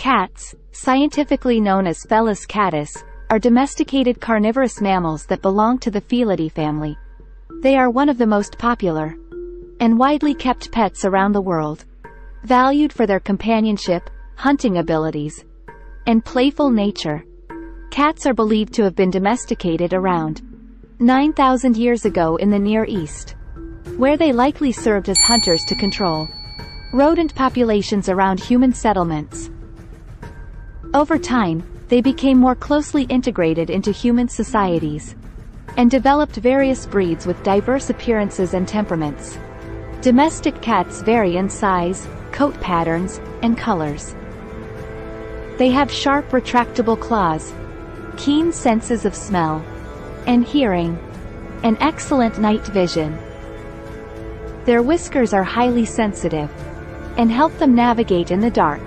Cats, scientifically known as Felis catus, are domesticated carnivorous mammals that belong to the Felidae family. They are one of the most popular and widely kept pets around the world. Valued for their companionship, hunting abilities, and playful nature. Cats are believed to have been domesticated around 9,000 years ago in the Near East, where they likely served as hunters to control rodent populations around human settlements. Over time, they became more closely integrated into human societies and developed various breeds with diverse appearances and temperaments. Domestic cats vary in size, coat patterns, and colors. They have sharp retractable claws, keen senses of smell and hearing, and excellent night vision. Their whiskers are highly sensitive and help them navigate in the dark.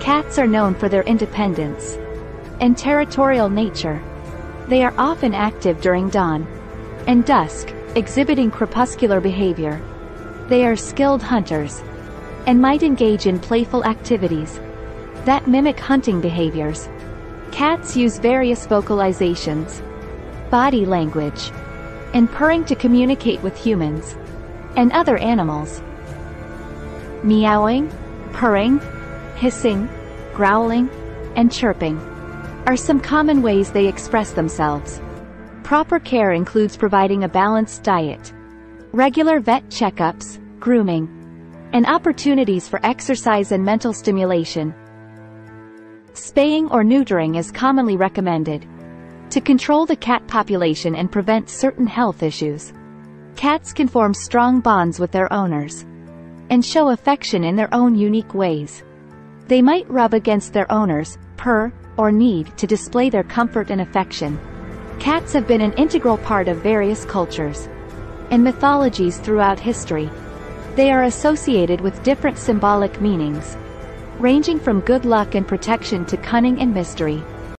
Cats are known for their independence and territorial nature. They are often active during dawn and dusk, exhibiting crepuscular behavior. They are skilled hunters and might engage in playful activities that mimic hunting behaviors. Cats use various vocalizations, body language, and purring to communicate with humans and other animals. Meowing, purring, hissing, growling, and chirping are some common ways they express themselves. Proper care includes providing a balanced diet, regular vet checkups, grooming, and opportunities for exercise and mental stimulation. Spaying or neutering is commonly recommended to control the cat population and prevent certain health issues. Cats can form strong bonds with their owners and show affection in their own unique ways. They might rub against their owners, purr, or knead to display their comfort and affection. Cats have been an integral part of various cultures and mythologies throughout history. They are associated with different symbolic meanings, ranging from good luck and protection to cunning and mystery.